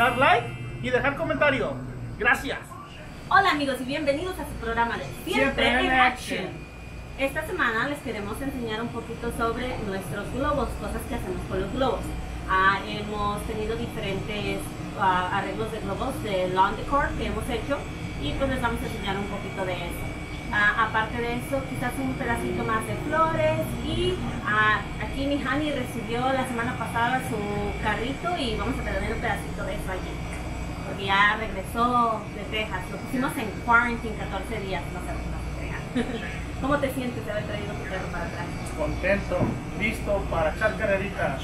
dar like y dejar comentario. Gracias. Hola amigos y bienvenidos a su programa de Siempre, Siempre en Action. Action. Esta semana les queremos enseñar un poquito sobre nuestros globos, cosas que hacemos con los globos. Ah, hemos tenido diferentes ah, arreglos de globos de lawn decor que hemos hecho y pues les vamos a enseñar un poquito de eso. Ah, aparte de eso, quizás un pedacito más de flores y ah, mi Hani recibió la semana pasada su carrito y vamos a tener un pedacito de eso allí. Porque ya regresó de Texas, lo pusimos en quarantine 14 días, no sé, no se. ¿Cómo te sientes de haber traído tu perro para atrás? Contento, listo para echar carreritas.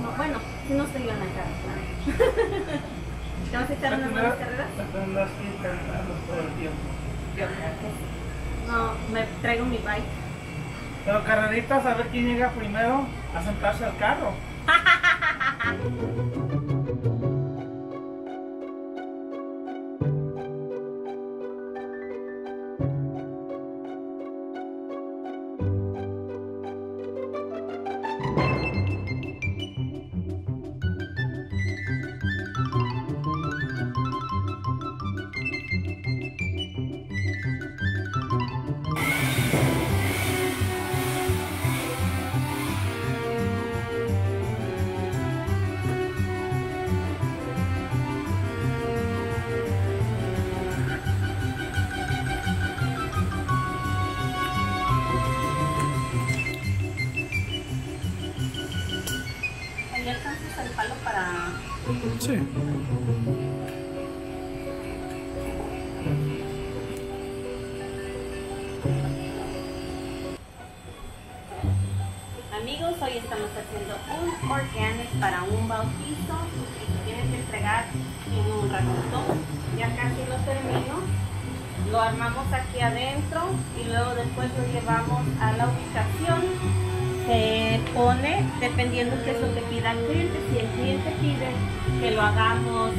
No. Bueno, si no en la cara, claro. ¿Te vas a echar unas buenas carreras? Tendrás que todo el tiempo. Yo creo que sí. No, me traigo mi bike. Pero carreritas, a ver quién llega primero a sentarse al carro. Sí. Amigos, hoy estamos haciendo un organic para un bautizo que se tiene que entregar en un ratito. Ya casi lo termino. Lo armamos aquí adentro y luego después lo llevamos a la ubicación. Se pone dependiendo qué es lo que pida el cliente. Si el cliente que lo hagamos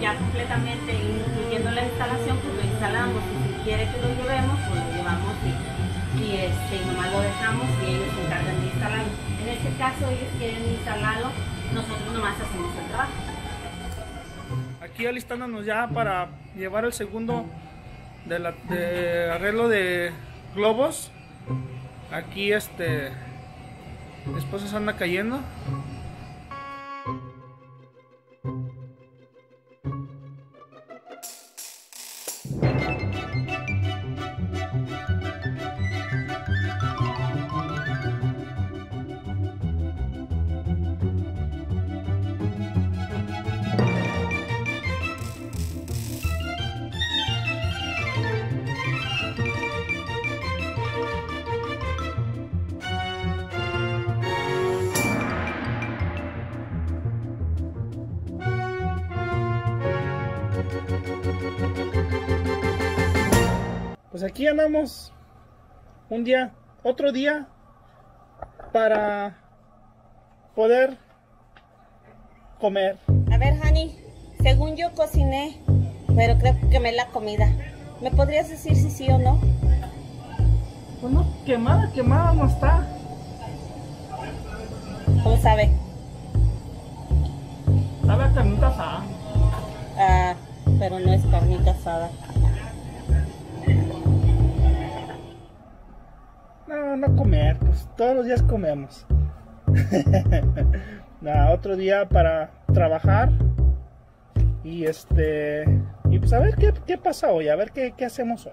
ya completamente, incluyendo la instalación, pues lo instalamos. Y si quiere que lo llevemos, pues lo llevamos y, y este, nomás lo dejamos y ellos se encargan de instalarlo. En este caso ellos quieren instalarlo, nosotros nomás hacemos el trabajo. Aquí alistándonos ya para llevar el segundo de, la, de arreglo de globos. Aquí este esposa se anda cayendo. Pues aquí andamos un día, otro día para poder comer. A ver, Hani, según yo cociné, pero creo que quemé la comida. ¿Me podrías decir si sí o no? Pues no, quemada, quemada no está. ¿Cómo sabe? Sabe a carnita asada. Ah, pero no es carnita asada. No, comer, pues todos los días comemos. Nada, otro día para trabajar. Y este. Y pues a ver qué, qué pasa hoy, a ver qué, qué hacemos hoy.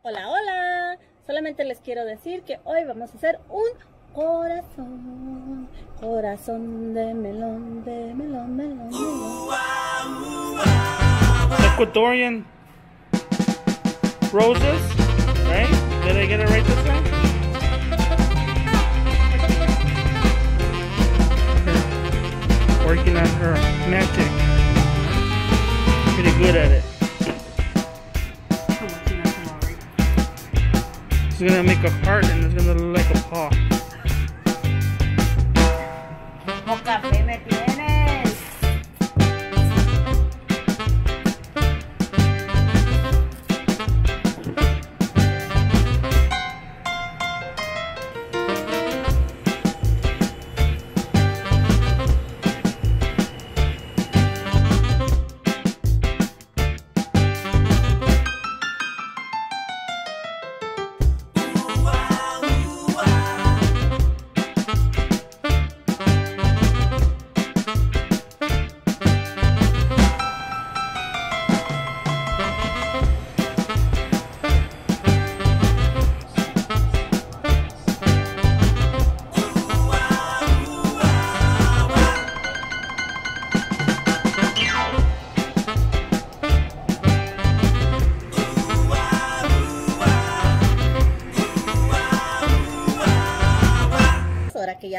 Hola, hola. Solamente les quiero decir que hoy vamos a hacer un corazón. Corazón de melón, de melón, melón, melón. Ecuadorian roses, right? Did I get it right this time? Working on her magic. Pretty good at it. She's gonna make a heart and it's gonna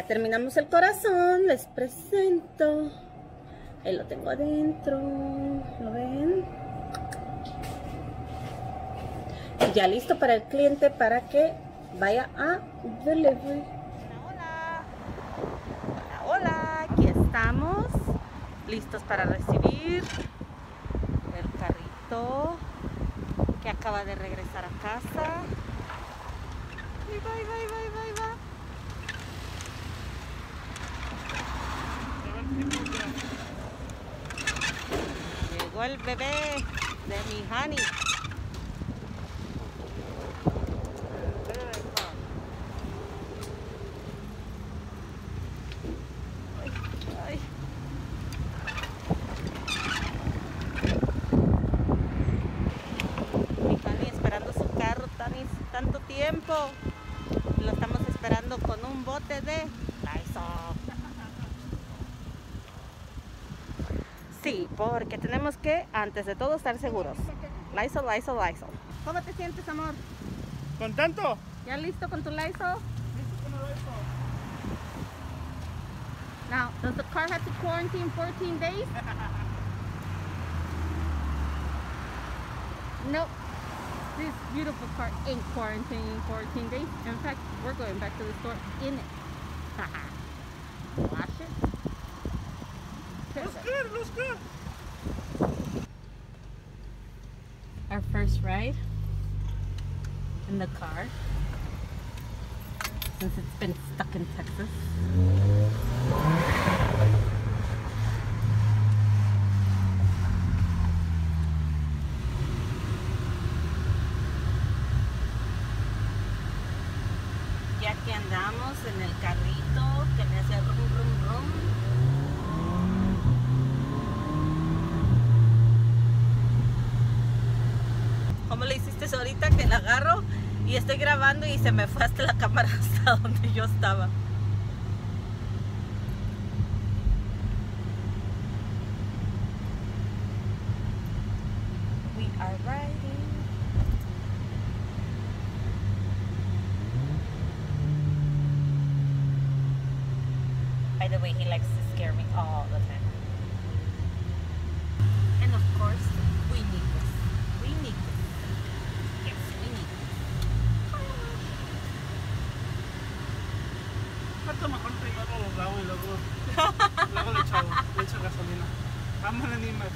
terminamos el corazón, les presento. Ahí lo tengo adentro, ¿lo ven? Y ya listo para el cliente para que vaya a delivery. Hola, hola, hola, aquí estamos, listos para recibir el carrito que acaba de regresar a casa. Y va, va, va, va. Llegó el bebé de mi tan, tanto tiempo. Lo estamos esperando con un bote de Lysol. Sí, porque tenemos que, antes de todo, estar seguros. Lysol, Lysol, Lysol. ¿Cómo te sientes, amor? ¿Contento? ¿Ya listo con tu Lysol? Now, does the car have to quarantine 14 days? nope. This beautiful car ain't quarantining 14 days. In fact, we're going back to the store in it. Wash it. Good, looks good. Our first ride in the car since it's been stuck in Texas. Ya que andamos en el carrito que me hace rum rum rum. Agarro y estoy grabando y se me fue hasta la cámara hasta donde yo estaba? We are riding. By the way, he likes to scare me all the time. And of course, we need this. We need this. Yes, we need this. Falta mejor primero los lavo y luego, luego le, echo, le echo gasolina. I'm gonna need my phone.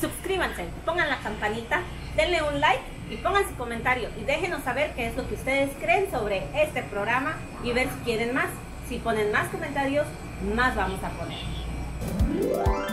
Suscríbanse, pongan la campanita, denle un like y pongan su comentario y déjenos saber qué es lo que ustedes creen sobre este programa y ver si quieren más. Si ponen más comentarios, más vamos a poner.